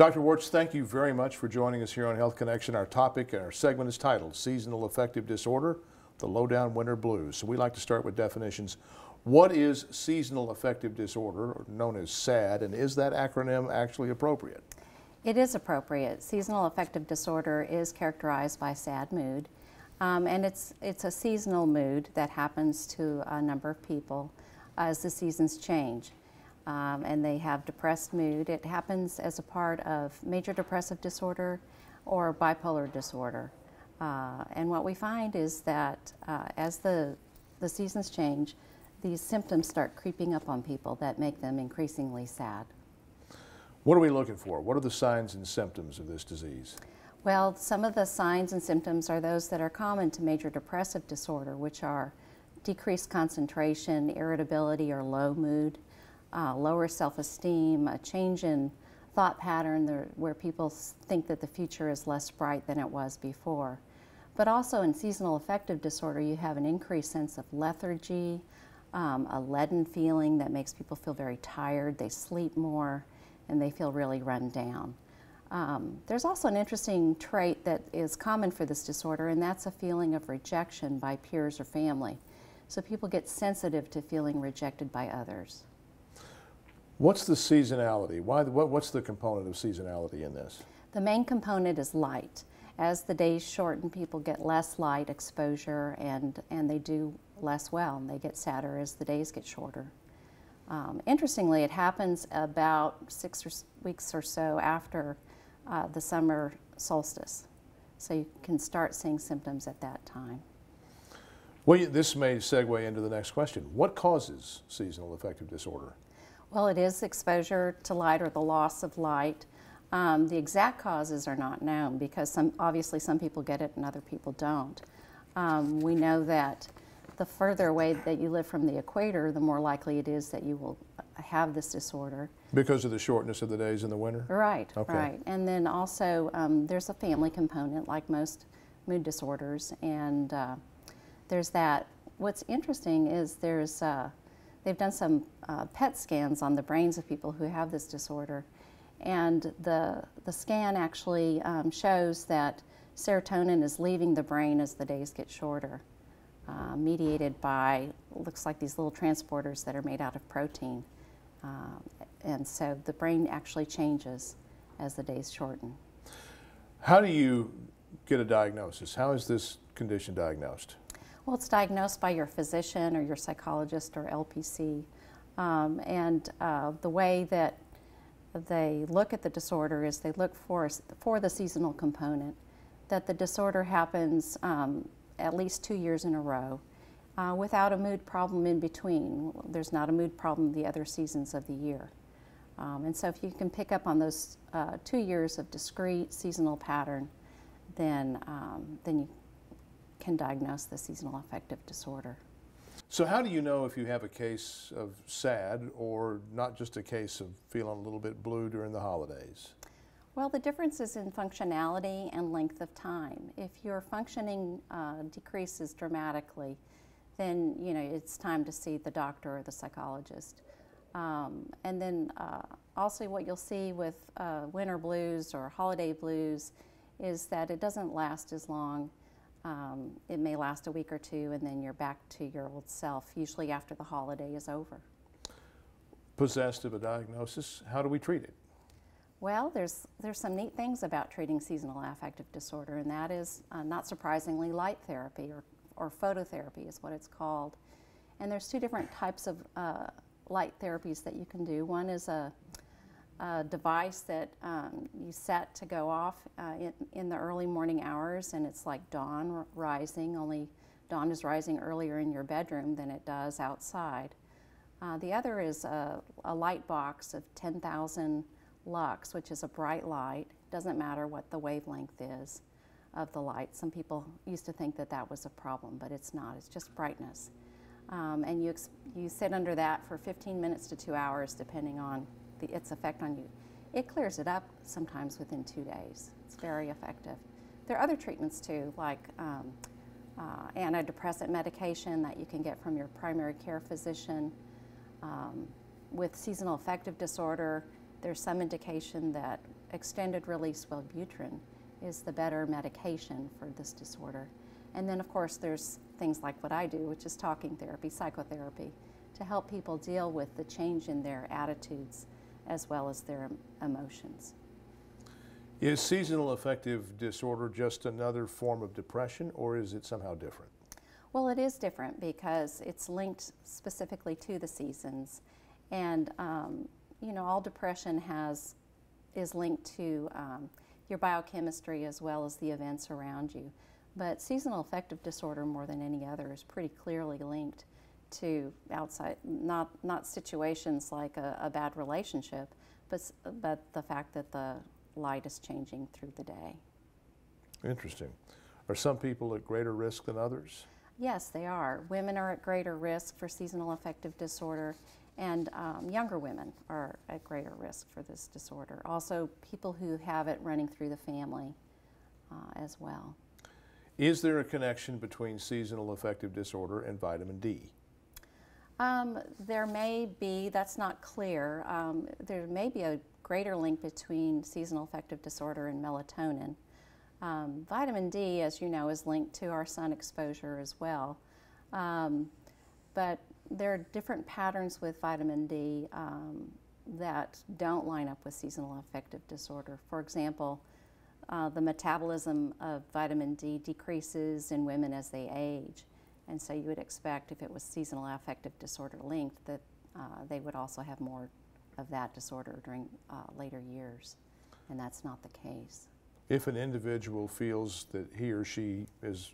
Dr. Wortz, thank you very much for joining us here on Health Connection. Our topic, and our segment is titled Seasonal Affective Disorder, the Lowdown Winter Blues. So we like to start with definitions. What is seasonal affective disorder, known as SAD, and is that acronym actually appropriate? It is appropriate. Seasonal affective disorder is characterized by sad mood, um, and it's, it's a seasonal mood that happens to a number of people as the seasons change. Um, and they have depressed mood. It happens as a part of major depressive disorder or bipolar disorder. Uh, and what we find is that uh, as the, the seasons change, these symptoms start creeping up on people that make them increasingly sad. What are we looking for? What are the signs and symptoms of this disease? Well, some of the signs and symptoms are those that are common to major depressive disorder, which are decreased concentration, irritability, or low mood, uh, lower self-esteem, a change in thought pattern there, where people think that the future is less bright than it was before. But also in seasonal affective disorder, you have an increased sense of lethargy, um, a leaden feeling that makes people feel very tired, they sleep more, and they feel really run down. Um, there's also an interesting trait that is common for this disorder, and that's a feeling of rejection by peers or family. So people get sensitive to feeling rejected by others. What's the seasonality? Why, what, what's the component of seasonality in this? The main component is light. As the days shorten, people get less light exposure and, and they do less well, and they get sadder as the days get shorter. Um, interestingly, it happens about six or weeks or so after uh, the summer solstice. So you can start seeing symptoms at that time. Well, this may segue into the next question. What causes seasonal affective disorder? Well, it is exposure to light or the loss of light. Um, the exact causes are not known because some, obviously some people get it and other people don't. Um, we know that the further away that you live from the equator, the more likely it is that you will have this disorder. Because of the shortness of the days in the winter? Right, okay. right. And then also um, there's a family component like most mood disorders and uh, there's that. What's interesting is there's, uh, they've done some uh, PET scans on the brains of people who have this disorder and the, the scan actually um, shows that serotonin is leaving the brain as the days get shorter. Uh, mediated by, looks like these little transporters that are made out of protein. Uh, and so the brain actually changes as the days shorten. How do you get a diagnosis? How is this condition diagnosed? Well, it's diagnosed by your physician or your psychologist or LPC. Um, and uh, the way that they look at the disorder is they look for, for the seasonal component, that the disorder happens um, at least two years in a row uh, without a mood problem in between. There's not a mood problem the other seasons of the year. Um, and so if you can pick up on those uh, two years of discrete seasonal pattern, then, um, then you can diagnose the seasonal affective disorder. So how do you know if you have a case of SAD or not just a case of feeling a little bit blue during the holidays? Well, the difference is in functionality and length of time. If your functioning uh, decreases dramatically, then you know it's time to see the doctor or the psychologist. Um, and then uh, also what you'll see with uh, winter blues or holiday blues is that it doesn't last as long. Um, it may last a week or two and then you're back to your old self, usually after the holiday is over. Possessed of a diagnosis, how do we treat it? Well, there's, there's some neat things about treating seasonal affective disorder, and that is, uh, not surprisingly, light therapy or, or phototherapy is what it's called. And there's two different types of uh, light therapies that you can do. One is a, a device that um, you set to go off uh, in, in the early morning hours, and it's like dawn rising, only dawn is rising earlier in your bedroom than it does outside. Uh, the other is a, a light box of 10,000 lux, which is a bright light. Doesn't matter what the wavelength is of the light. Some people used to think that that was a problem, but it's not. It's just brightness. Um, and you, you sit under that for 15 minutes to two hours, depending on the, its effect on you. It clears it up sometimes within two days. It's very effective. There are other treatments too, like um, uh, antidepressant medication that you can get from your primary care physician. Um, with seasonal affective disorder, there's some indication that extended release Wellbutrin is the better medication for this disorder. And then, of course, there's things like what I do, which is talking therapy, psychotherapy, to help people deal with the change in their attitudes as well as their emotions. Is seasonal affective disorder just another form of depression, or is it somehow different? Well, it is different because it's linked specifically to the seasons, and um, you know, all depression has is linked to um, your biochemistry as well as the events around you. But seasonal affective disorder, more than any other, is pretty clearly linked to outside, not not situations like a, a bad relationship, but but the fact that the light is changing through the day. Interesting. Are some people at greater risk than others? Yes, they are. Women are at greater risk for seasonal affective disorder, and um, younger women are at greater risk for this disorder. Also, people who have it running through the family uh, as well. Is there a connection between seasonal affective disorder and vitamin D? Um, there may be, that's not clear, um, there may be a greater link between seasonal affective disorder and melatonin. Um, vitamin D, as you know, is linked to our sun exposure as well. Um, but there are different patterns with vitamin D um, that don't line up with seasonal affective disorder. For example, uh, the metabolism of vitamin D decreases in women as they age. And so you would expect if it was seasonal affective disorder linked that uh, they would also have more of that disorder during uh, later years. And that's not the case. If an individual feels that he or she is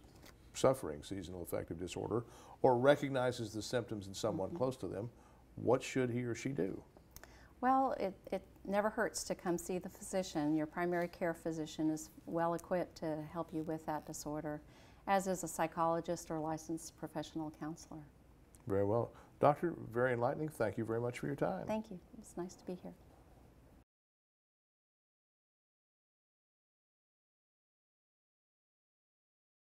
suffering seasonal affective disorder or recognizes the symptoms in someone close to them, what should he or she do? Well, it, it never hurts to come see the physician. Your primary care physician is well equipped to help you with that disorder, as is a psychologist or licensed professional counselor. Very well. Doctor, very enlightening. Thank you very much for your time. Thank you. It's nice to be here.